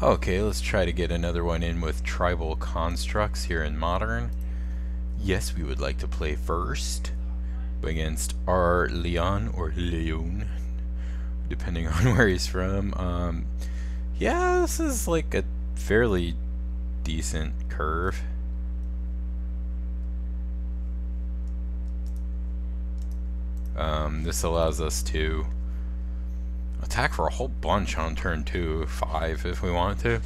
Okay, let's try to get another one in with tribal constructs here in Modern. Yes, we would like to play first against our Leon or Leon, depending on where he's from. Um, yeah, this is like a fairly decent curve. Um, this allows us to attack for a whole bunch on turn 2, 5 if we wanted to.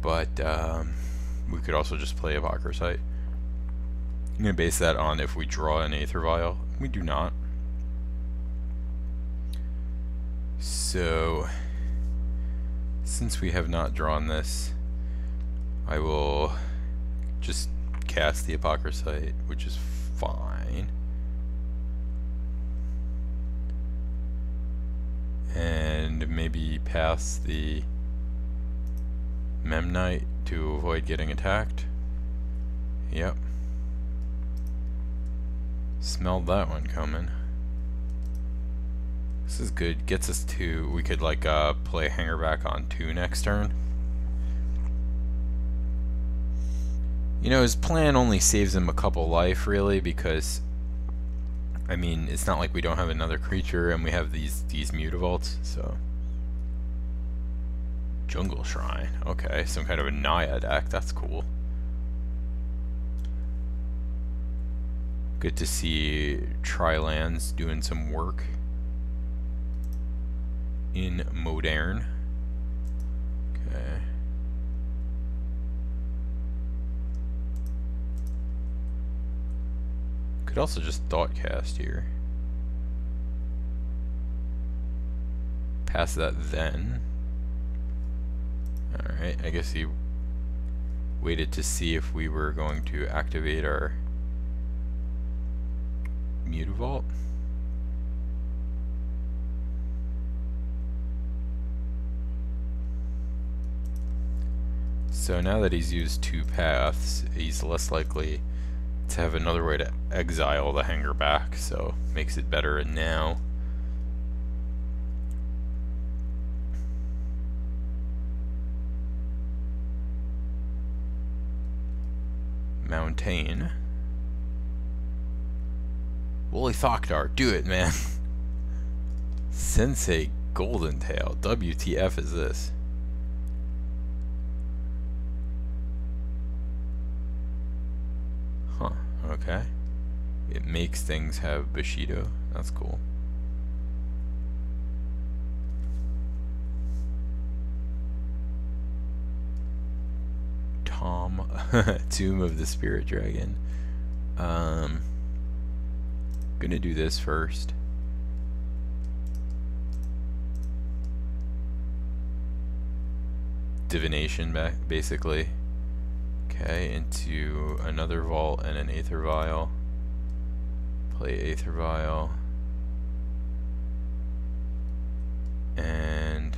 But um, we could also just play a Apocryphite. I'm going to base that on if we draw an Aether Vial. We do not. So, since we have not drawn this, I will just cast the Apocryphite, which is fine. And maybe pass the Memnite to avoid getting attacked. Yep. Smelled that one coming. This is good. Gets us to, we could like uh, play Hangarback on 2 next turn. You know, his plan only saves him a couple life, really, because, I mean, it's not like we don't have another creature and we have these, these Mutavaults, so... Jungle Shrine. Okay, some kind of a Naya deck. That's cool. Good to see Trilands doing some work in Modern. Okay. Could also just Thoughtcast here. Pass that then. Alright, I guess he waited to see if we were going to activate our Mutavault. So now that he's used two paths, he's less likely to have another way to exile the Hangarback, so makes it better And now. Mountain. Woolly Thoctar, do it, man. Sensei Golden Tail. WTF is this? Huh, okay. It makes things have Bushido. That's cool. Tom, Tomb of the Spirit Dragon. Um, gonna do this first. Divination, back basically. Okay, into another vault and an Aether Vial. Play Aether Vial. And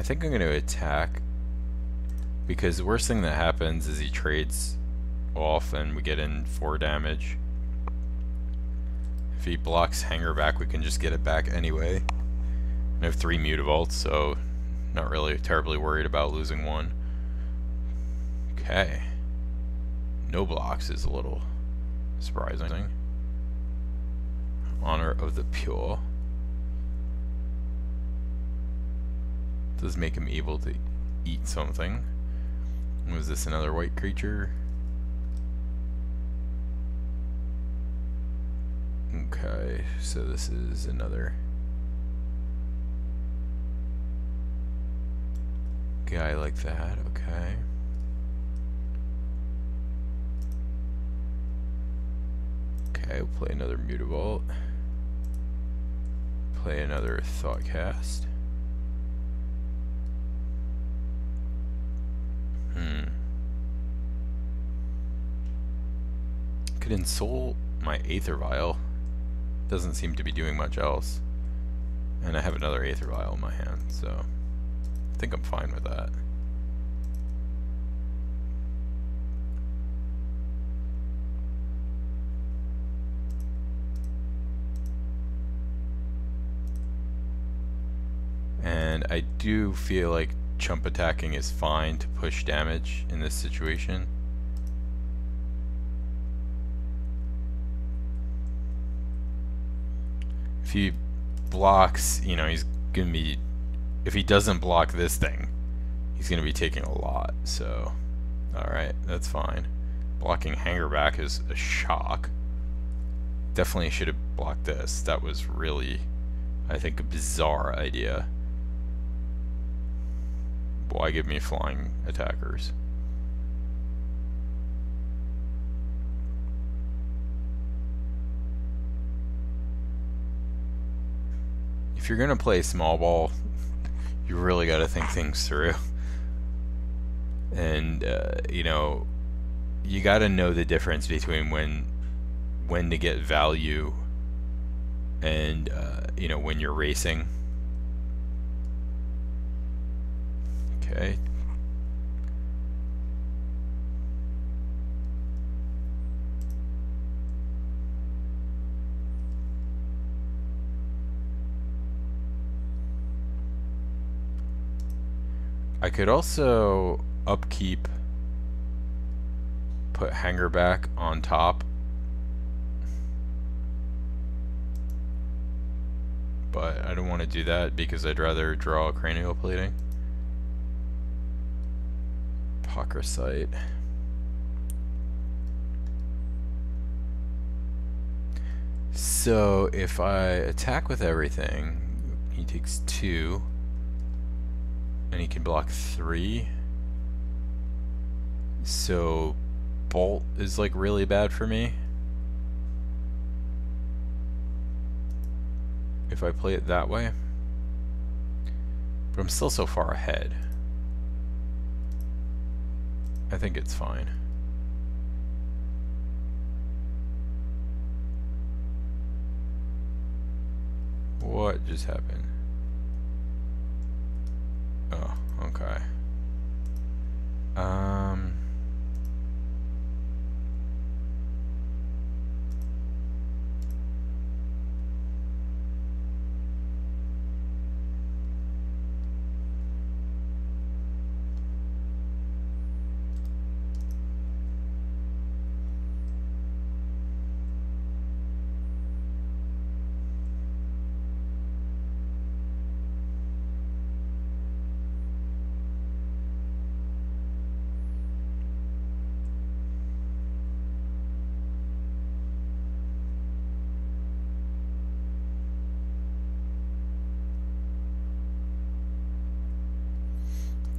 I think I'm going to attack because the worst thing that happens is he trades off and we get in 4 damage. If he blocks Hangarback, we can just get it back anyway. I have 3 Mutavaults, so not really terribly worried about losing one. Okay. No blocks is a little surprising. Honor of the Pure. Does make him able to eat something. Was this another white creature? Okay, so this is another guy like that, okay. Okay, we'll play another Mutavault. Play another Thoughtcast. Could Ensoul my Aether Vial. Doesn't seem to be doing much else. And I have another Aether Vial in my hand, so I think I'm fine with that. and I do feel like chump attacking is fine to push damage in this situation. If he blocks, you know, he's going to be, if he doesn't block this thing, he's going to be taking a lot, so, alright, that's fine. Blocking Hangarback is a shock. Definitely should have blocked this. That was really, I think, a bizarre idea. Why give me flying attackers? If you're gonna play small ball, you really got to think things through. And uh, you know, you got to know the difference between when when to get value and uh, you know when you're racing. Okay. I could also upkeep put Hangarback on top. But I don't want to do that because I'd rather draw cranial plating. Pocrocyte. So if I attack with everything, he takes two, and he can block three. So bolt is like really bad for me. If I play it that way. But I'm still so far ahead. I think it's fine. What just happened? Oh, okay. Um...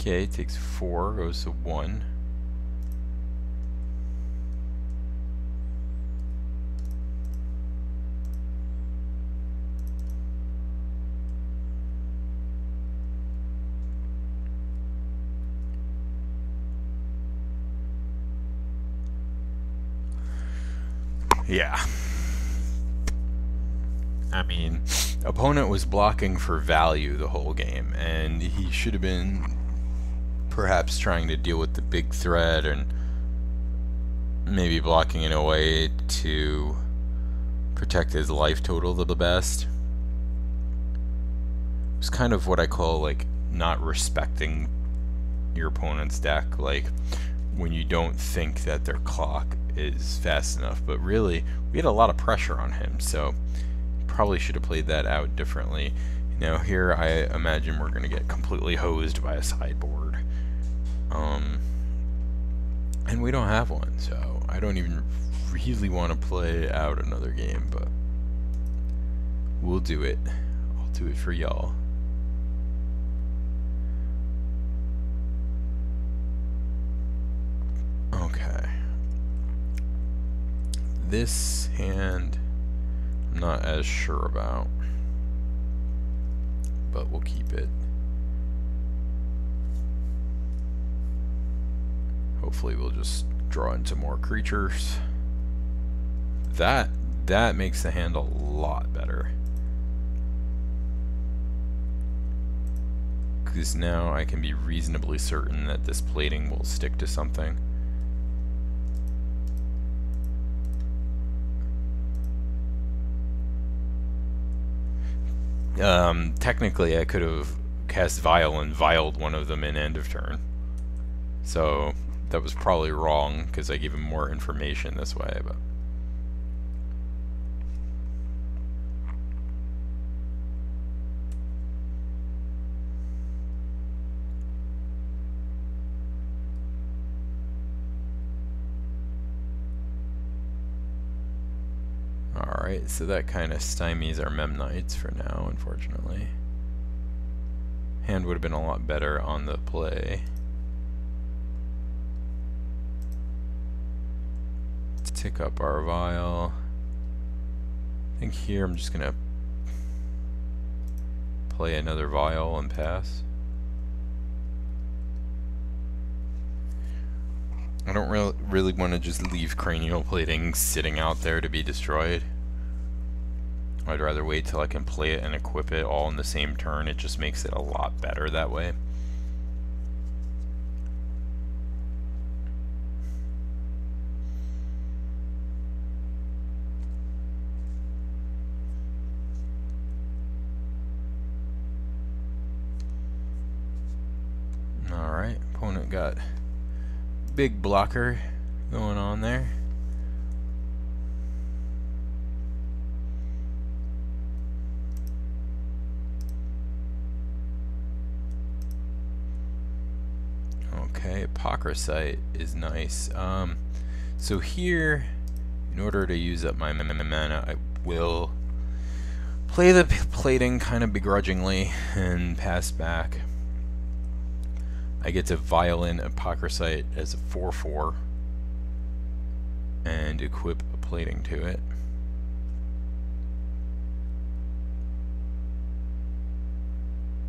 Okay, takes four, goes to one. Yeah. I mean, opponent was blocking for value the whole game, and he should have been perhaps trying to deal with the big threat and maybe blocking in a way to protect his life total the best. It's kind of what I call like not respecting your opponent's deck, like when you don't think that their clock is fast enough. But really, we had a lot of pressure on him, so probably should have played that out differently. Now here, I imagine we're going to get completely hosed by a sideboard. Um, and we don't have one, so I don't even really want to play out another game, but we'll do it. I'll do it for y'all. Okay. This hand, I'm not as sure about, but we'll keep it. Hopefully we'll just draw into more creatures. That that makes the hand a lot better. Because now I can be reasonably certain that this plating will stick to something. Um, technically I could have cast Vial and Vialed one of them in end of turn. So that was probably wrong because I gave him more information this way. But Alright, so that kind of stymies our Memnites for now, unfortunately. Hand would have been a lot better on the play. Tick up our vial. I think here I'm just gonna play another vial and pass. I don't re really want to just leave cranial plating sitting out there to be destroyed. I'd rather wait till I can play it and equip it all in the same turn. It just makes it a lot better that way. Alright, opponent got big blocker going on there. Okay, Apocryphite is nice. Um, so here, in order to use up my mana, I will play the plating kind of begrudgingly and pass back. I get to Violin Apocryphite as a 4-4 and equip a plating to it.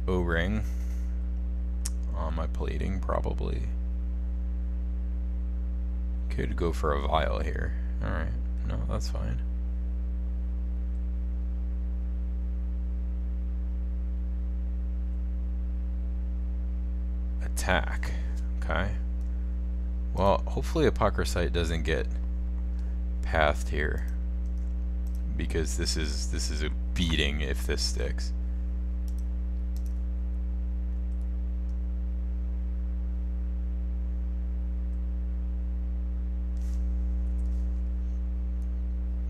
O-ring on my plating probably. Could go for a vial here. Alright, no, that's fine. Attack. Okay. Well, hopefully Apocryphite doesn't get pathed here. Because this is this is a beating if this sticks.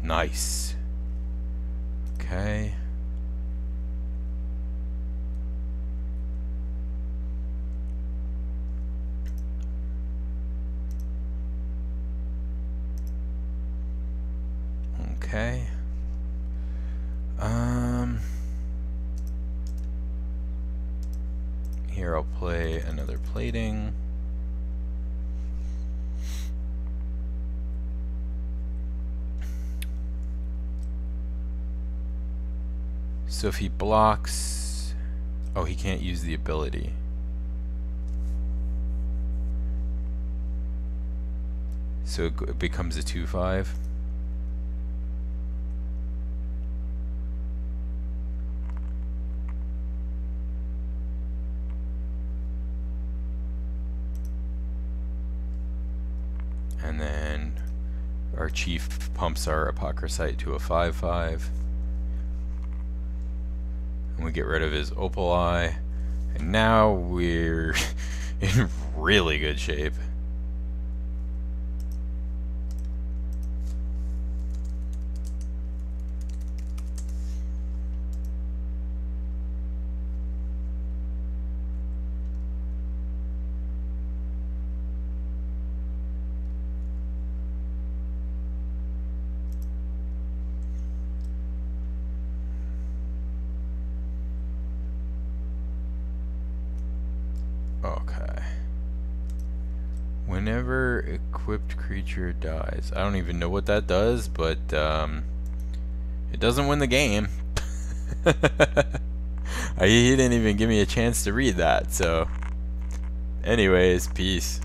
Nice. Okay. Okay. Um. Here I'll play another plating. So if he blocks... Oh, he can't use the ability. So it becomes a 2-5. and then our chief pumps our Apocryphite to a 5-5 and we get rid of his opal eye. And now we're in really good shape Okay. Whenever equipped creature dies. I don't even know what that does, but um, it doesn't win the game. he didn't even give me a chance to read that, so... Anyways, peace.